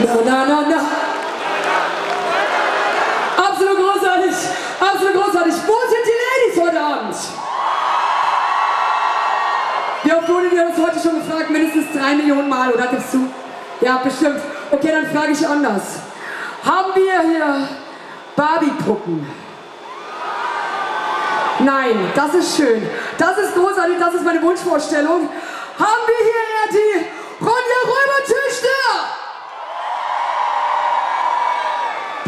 Na, na, na, na. Absolut großartig. Absolut großartig. Wo sind die Ladies heute Abend? Wie oft wurde das heute schon gefragt? Mindestens drei Millionen Mal, oder gibst du? Ja, bestimmt. Okay, dann frage ich anders. Haben wir hier Barbie-Puppen? Nein, das ist schön. Das ist großartig, das ist meine Wunschvorstellung. Haben wir hier eher die Ronja Räubertöchter?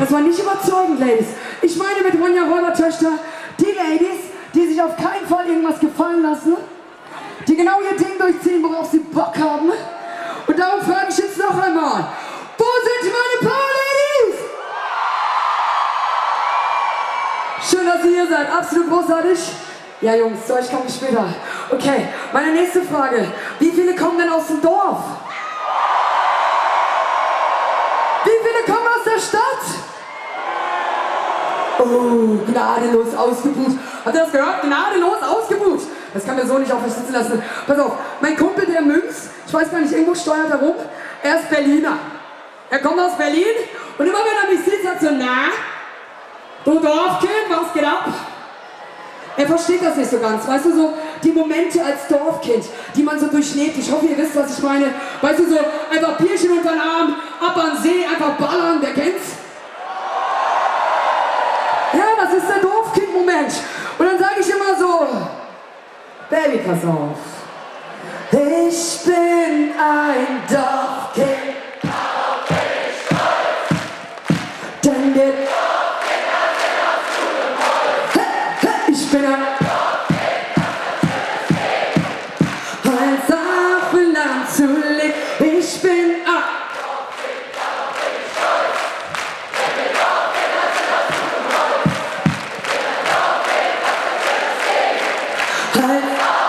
Das war nicht überzeugend, Ladies. Ich meine mit Ronja Räubertöchter die Ladies, die sich auf keinen Fall irgendwas gefallen lassen, die genau ihr Ding durchziehen, worauf sie Bock haben. Und darum frage ich jetzt noch einmal, wo sind meine Power Ladies? Schön, dass ihr hier seid. Absolut großartig. Ja, Jungs, zu euch komme ich später. Okay, meine nächste Frage. Wie viele kommen denn aus dem Dorf? Wie viele kommen aus der Stadt? Oh, gnadenlos ausgebucht. Habt ihr das gehört? Gnadenlos ausgebucht. Das kann mir so nicht auf mich sitzen lassen. Pass auf, mein Kumpel, der Münz, ich weiß gar nicht, irgendwo steuert er rum, er ist Berliner. Er kommt aus Berlin und immer wenn er mich sieht, sagt so, na, du Dorfkind, was geht ab? Er versteht das nicht so ganz, weißt du, so die Momente als Dorfkind, die man so durchlebt. Ich hoffe, ihr wisst, was ich meine. Weißt du, so einfach Bierchen unter den Arm, ab an den See, einfach ballern, wer kennt's? Ist der Dorfkind-Moment. Und dann sage ich immer so, Baby, pass auf. Ich bin ein Dorfkind. Denn der Ich bin ein Als Affenland zu leben. Ich は。